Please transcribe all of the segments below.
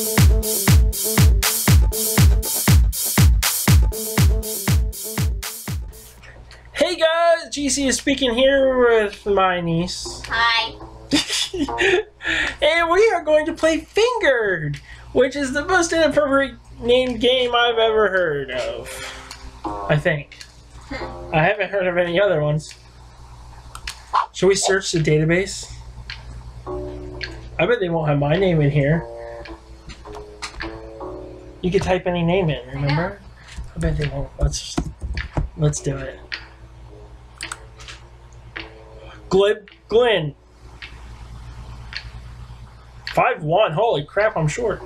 Hey guys, GC is speaking here with my niece. Hi. and we are going to play Fingered, which is the most inappropriate named game I've ever heard of. I think. Hmm. I haven't heard of any other ones. Should we search the database? I bet they won't have my name in here. You could type any name in, remember? I bet they won't. Let's let's do it. Glib Glenn. Five one. Holy crap! I'm short.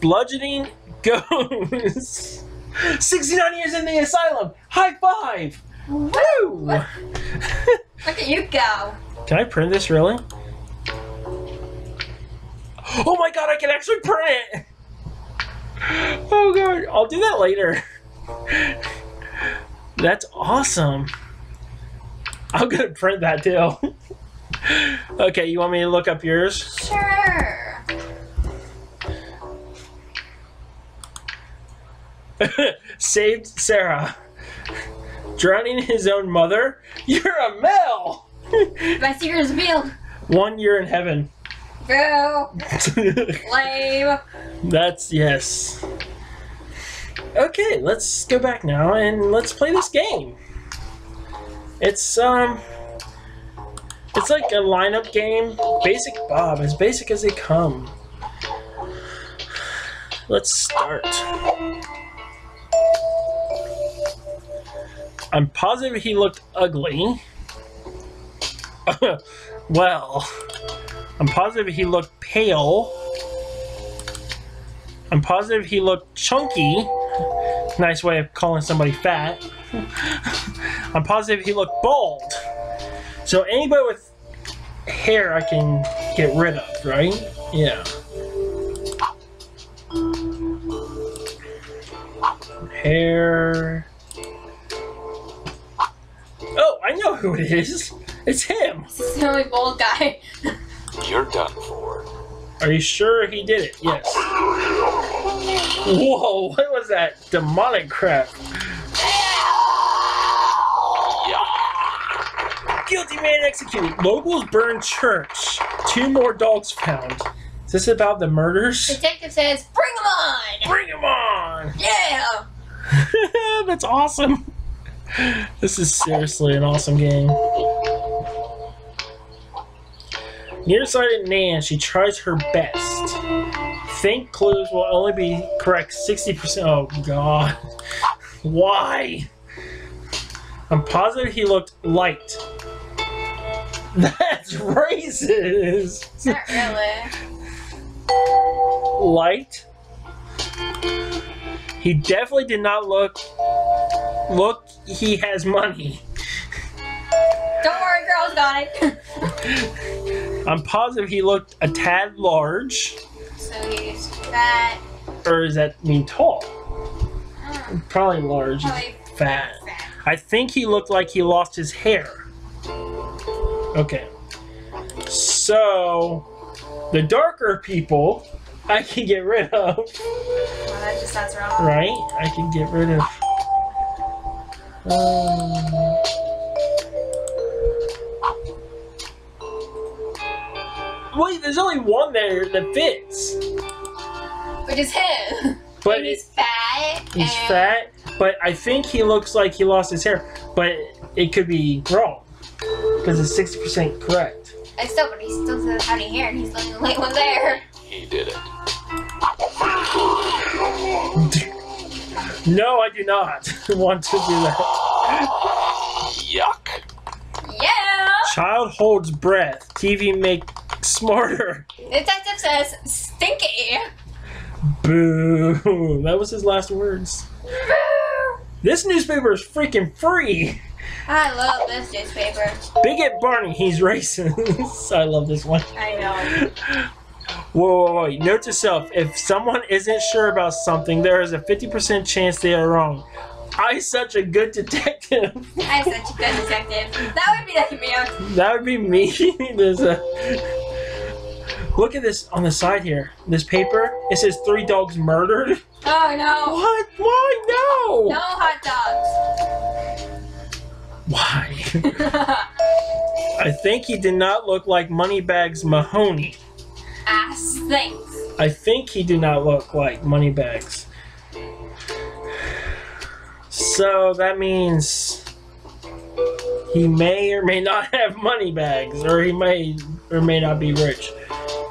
Bludgeoning goes. 69 years in the asylum. High five. Woo! Look at you go. Can I print this really? Oh my god, I can actually print it! Oh god, I'll do that later. That's awesome. I'm gonna print that too. okay, you want me to look up yours? Sure. Saved Sarah. Drowning his own mother? You're a male! My secret is revealed. One year in heaven. Boo. Lame. That's yes. Okay, let's go back now and let's play this game. It's um it's like a lineup game. Basic Bob, as basic as they come. Let's start. I'm positive he looked ugly. well, I'm positive he looked pale. I'm positive he looked chunky. Nice way of calling somebody fat. I'm positive he looked bald. So anybody with hair I can get rid of, right? Yeah. Hair. Oh, I know who it is. It's him. Is the only bald guy. You're done for. Are you sure he did it? Yes. Whoa, what was that demonic crap? Yuck. Guilty man executed. Locals burn church. Two more dogs found. Is this about the murders? Detective says, bring him on. Bring them on! Yeah. That's awesome. This is seriously an awesome game. Nearsighted Nan, she tries her best. Think clues will only be correct 60%. Oh, God. Why? I'm positive he looked light. That's racist. Not really. Light. He definitely did not look. Look, he has money. Don't worry, girls got it. I'm positive he looked a tad large. so he's fat. Or does that mean tall? Probably large. Probably Fat. fat. I think he looked like he lost his hair. Okay. So, the darker people I can get rid of, Well, that just sounds wrong. right? I can get rid of. Um, wait, there's only one there that fits. Which is him. But and he's fat. He's and fat, but I think he looks like he lost his hair. But it could be wrong because it's sixty percent correct. I still, but he still doesn't have any hair, and he's the only one there. He did it. No, I do not want to do that. Yuck. Yeah. Child holds breath. TV make smarter. Detective says, stinky. Boo! That was his last words. This newspaper is freaking free. I love this newspaper. Bigot Barney, he's racist. I love this one. I know. Whoa, whoa, whoa. Note to self if someone isn't sure about something, there is a 50% chance they are wrong. I such a good detective. I'm such a good detective. That would be like me. that would be me. There's a. Look at this on the side here. This paper. It says three dogs murdered. Oh no. What? Why? No. No hot dogs. Why? I think he did not look like Moneybags Mahoney. Ass things. I think he did not look like Moneybags. So that means he may or may not have money bags, or he may or may not be rich.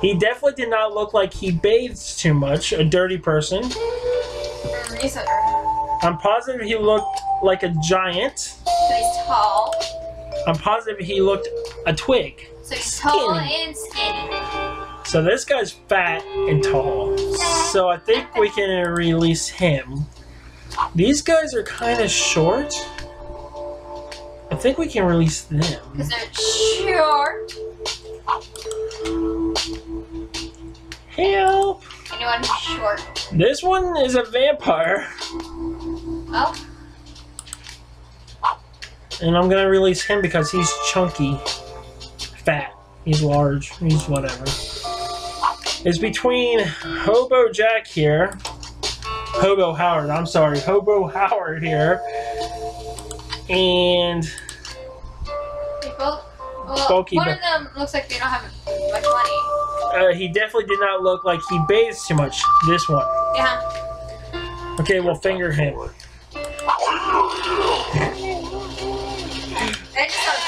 He definitely did not look like he bathes too much, a dirty person. He's so dirty. I'm positive he looked like a giant. So he's tall. I'm positive he looked a twig. So he's tall and skinny. So this guy's fat and tall. So I think we can release him. These guys are kind of short. I think we can release them. Because they're short. Help! Anyone who's short. This one is a vampire. Oh, And I'm gonna release him because he's chunky. Fat. He's large. He's whatever. It's between Hobo Jack here. Hobo Howard, I'm sorry. Hobo Howard here. And. Well, Bulky, one of them looks like they don't have much money. Uh, he definitely did not look like he bathes too much. This one. Yeah. Okay, we'll finger him. That just sounds.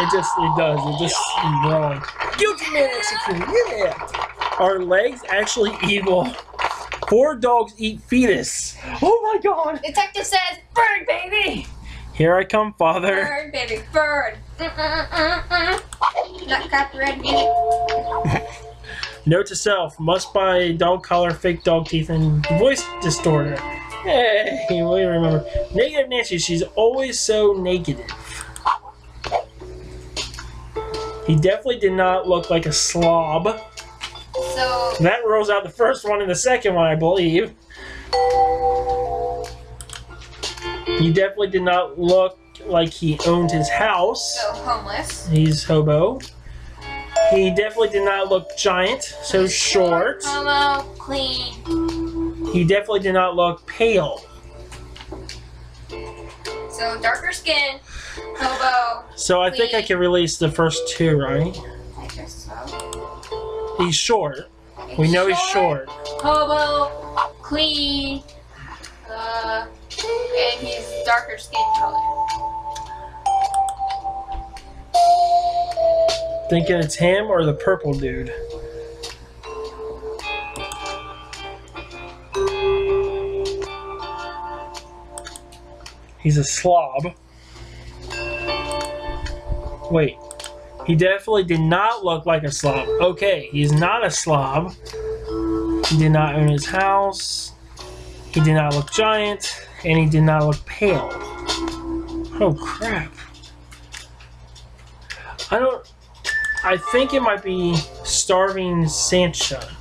It just, it does. It just is wrong. Guilty man executed. Yeah. Are legs actually evil? Four dogs eat fetus. Oh my god. Detective says, bird, baby! Here I come, father. Bird, baby, bird. Mm-mm-mm-mm. Not copyright music. Note to self: must buy dog collar, fake dog teeth, and voice distorter. Hey, we remember. Negative Nancy. She's always so negative. He definitely did not look like a slob. So, That rolls out the first one and the second one, I believe. He definitely did not look like he owned his house. so homeless. He's hobo. He definitely did not look giant, so short. Homo, clean. He definitely did not look pale. So, darker skin. Hobo. So I think I can release the first two, right? I guess so. He's short. We know he's short. Hobo, clean, uh, and he's darker skin color. Thinking it's him or the purple dude. He's a slob. Wait. He definitely did not look like a slob. Okay, he's not a slob. He did not own his house. He did not look giant. And he did not look pale. Oh, crap. I don't. I think it might be Starving Sancha.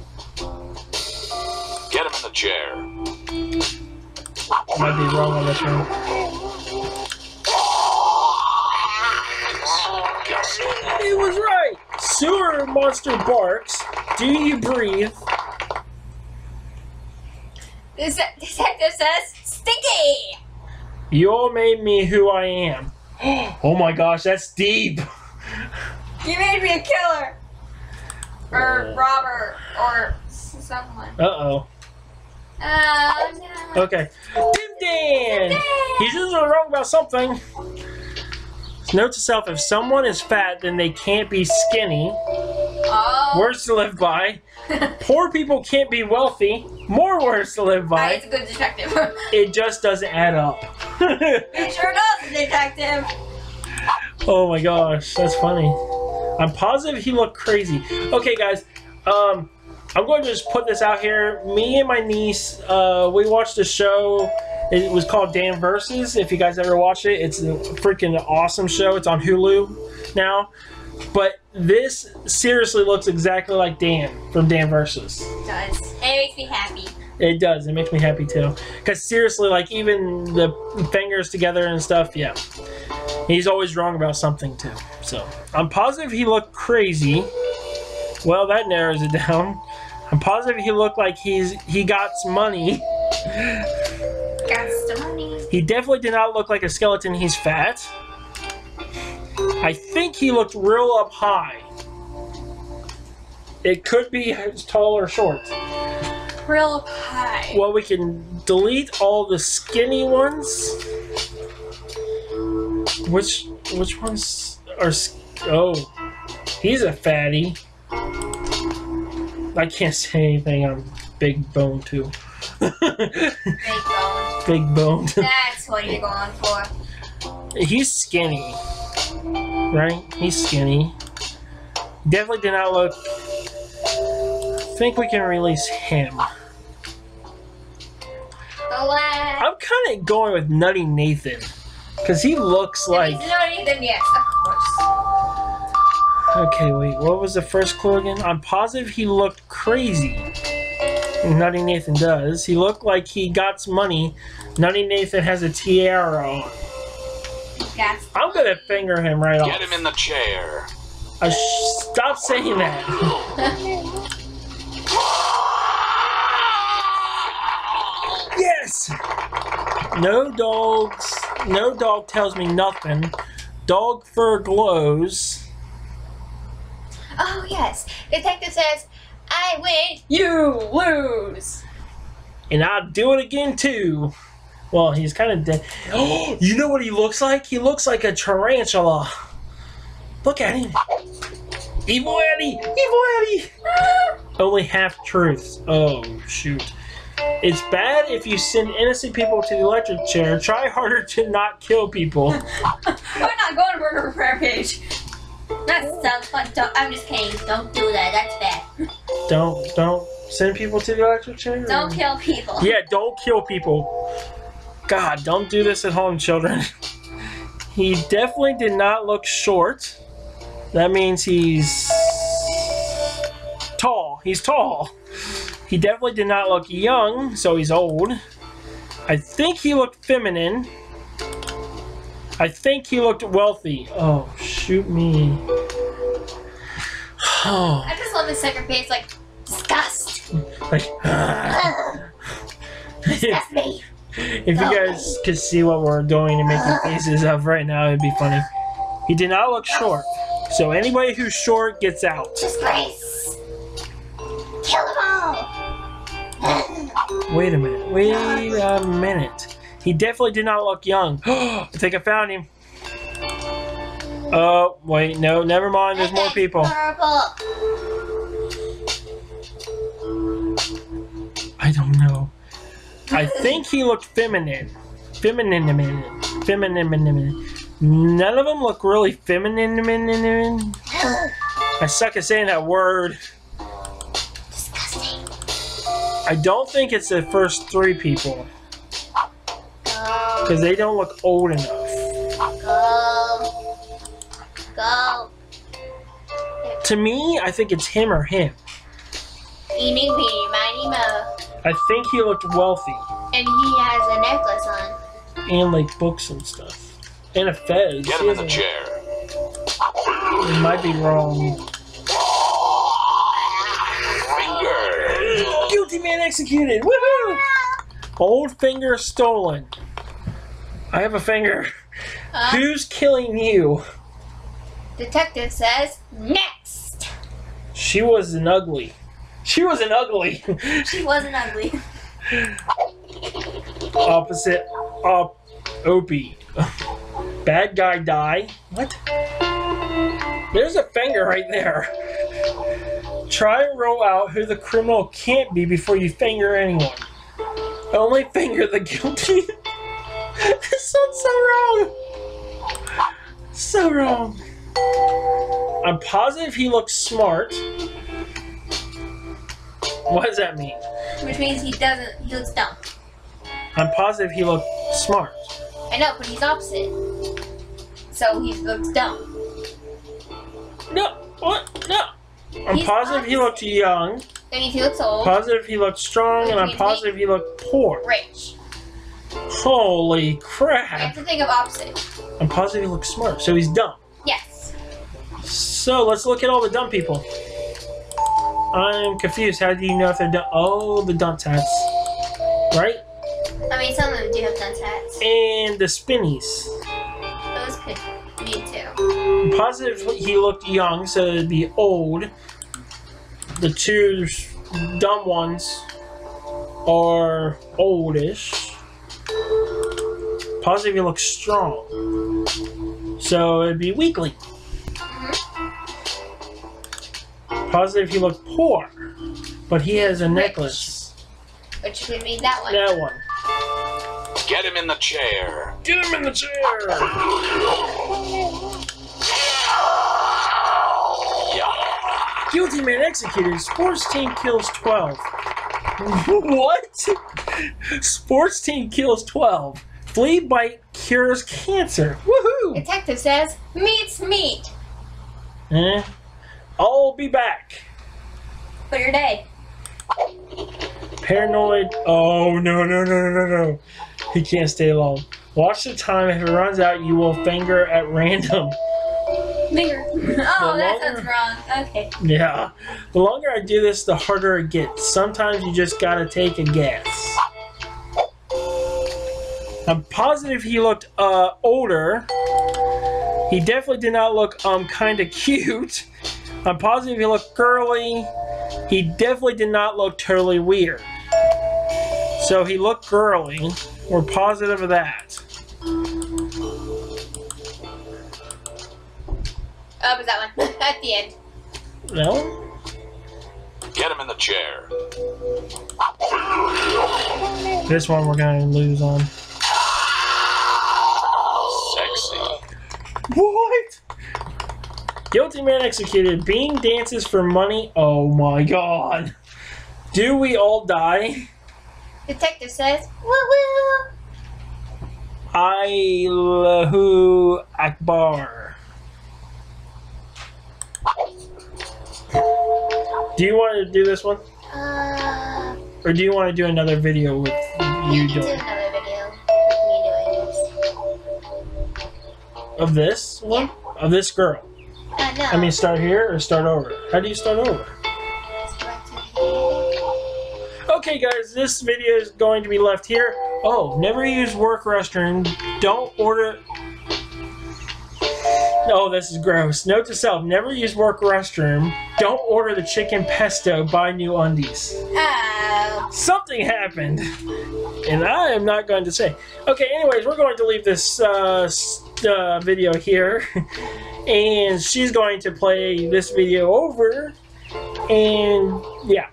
Get him in the chair. I might be wrong on this one. Disgusting. It was right! Sewer monster barks. Do you breathe? This detective says, stinky! You all made me who I am. Oh my gosh, that's deep. You made me a killer! Or robber, or someone. Uh oh. Oh no. Okay. Dim Dan! He's usually wrong about something. Note to self if someone is fat, then they can't be skinny. Oh. Words to live by. Poor people can't be wealthy. More words to live by. he's a good detective. It just doesn't add up. it sure does, detective. oh my gosh, that's funny. I'm positive he looked crazy. Okay, guys, um, I'm going to just put this out here. Me and my niece, uh, we watched a show. It was called Dan Versus. If you guys ever watch it, it's a freaking awesome show. It's on Hulu now. But this seriously looks exactly like Dan from Dan Versus. It does. It makes me happy. It does. It makes me happy too. Because seriously, like even the fingers together and stuff, yeah. He's always wrong about something too. So I'm positive he looked crazy. Well, that narrows it down. I'm positive he looked like he's he got some money. Got some money. He definitely did not look like a skeleton. He's fat. I think he looked real up high. It could be tall or short. Real pie. Well, we can delete all the skinny ones. Which which ones are? Oh, he's a fatty. I can't say anything. I'm big bone too. Big bone. big bone. That's what you're going for. he's skinny, right? He's skinny. Definitely did not look. Think we can release him. I'm kind of going with Nutty Nathan because he looks like. If he's not even yes, of course. Okay, wait. What was the first clue again? I'm positive he looked crazy. Nutty Nathan does. He looked like he got some money. Nutty Nathan has a tiara on. Got I'm gonna finger him right Get off. Get him in the chair. Uh, sh- stop saying that. Yes. No dogs. No dog tells me nothing. Dog fur glows. Oh yes. Detective says, I win, you lose. And I'll do it again too. Well, he's kind of dead. Oh, you know what he looks like? He looks like a tarantula. Look at him. Evil Eddie! Evil Eddie! Only half truths. Oh, shoot. It's bad if you send innocent people to the electric chair. Try harder to not kill people. We're not going to murder rampage. That sounds fun. Don't, I'm just kidding. Don't do that. That's bad. Don't, don't send people to the electric chair. Don't kill people. Yeah, don't kill people. God, don't do this at home, children. He definitely did not look short. That means he's tall. He's tall. He definitely did not look young, so he's old. I think he looked feminine. I think he looked wealthy. Oh, shoot me. Oh, I just love his second face. Like disgust. like. Disgust me. If you guys could see what we're doing and making faces of right now, it'd be funny. He did not look short. So anybody who's short gets out. Disgrace. Wait a minute. Wait a minute. He definitely did not look young. I think I found him. Oh, wait, no, never mind. There's more people. I don't know. I think he looked feminine. feminine. Feminine. Feminine. None of them look really feminine. I suck at saying that word. Disgusting. I don't think it's the first three people because they don't look old enough. Go. Go. To me, I think it's him or him. Eeny, meeny, miny, mo. I think he looked wealthy And he has a necklace on. and like books and stuff. And a fez. Get He him in the hasn't- chair. It might be wrong. Executed. Woohoo! Old finger stolen. I have a finger. Huh? Who's killing you? Detective says, next. She was an ugly. She was an ugly. She wasn't ugly. Opposite op Opie. Bad guy die. What? There's a finger right there. Try and roll out who the criminal can't be before you finger anyone. Only finger the guilty. this sounds so wrong. So wrong. I'm positive he looks smart. What does that mean? Which means he doesn't, he looks dumb. I'm positive he looked smart. I know, but he's opposite. So he looks dumb. No, what? No. I'm He's positive he looked young. That means he looks old, Positive he looked strong, and I'm positive he looked poor. rich. Holy You have crap! to think of opposite. I'm positive he looks smart, so he's dumb. Yes. So let's look at all the dumb people. I'm confused. How do you know if they're dumb? Oh, the dunce hats. Right? I mean, some of them do have dunce hats. And the spinnies. Those could. Positive he looked young, so it'd be old. The two dumb ones are oldish. Positive he looks strong. So it'd be weakly. Mm-hmm. Positive he looked poor. But he has a necklace. Which would be that one. That one. Get him in the chair. Get him in the chair! Yeah. Guilty man executed. Sports team kills 12. what? Sports team kills 12. Flea bite cures cancer. Woohoo! Detective says, meat's meat. Eh? I'll be back. For your day. Paranoid. Oh, no, no, no, no, no. He can't stay long. Watch the time. If it runs out, you will finger at random. Finger. oh, The that longer- sounds wrong. Okay. Yeah. The longer I do this, the harder it gets. Sometimes you just gotta take a guess. I'm positive he looked uh, older. He definitely did not look um kind of cute. I'm positive he looked girly. He definitely did not look totally weird. So he looked girly. We're positive of that. Oh, it was that one. At the end. No? Get him in the chair. This one we're gonna lose on. Sexy. What? Guilty man executed. Bean dances for money. Oh my god. Do we all die? Detective says, woo woo. Allahu Akbar. Do you want to do this one? Uh, Or do you want to do another video with you can do doing another video with me doing this. of this one? Of this girl? Uh, no. I mean, start here or start over? How do you start over? Let's go back to the- Okay, guys, this video is going to be left here. Oh, never use work restroom. Don't order. Oh, this is gross. Note to self: never use work restroom. Don't order the chicken pesto. Buy new undies. Oh. Something happened, and I am not going to say. Okay, anyways, we're going to leave this uh, uh, video here, and she's going to play this video over, and yeah.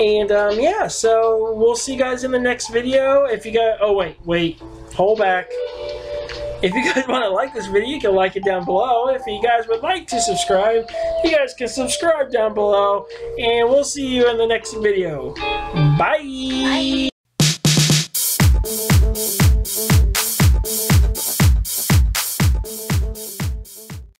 And um, yeah, so we'll see you guys in the next video. If you guys, oh wait, wait, hold back. If you guys want to like this video, you can like it down below. If you guys would like to subscribe, you guys can subscribe down below. And we'll see you in the next video. Bye. Bye.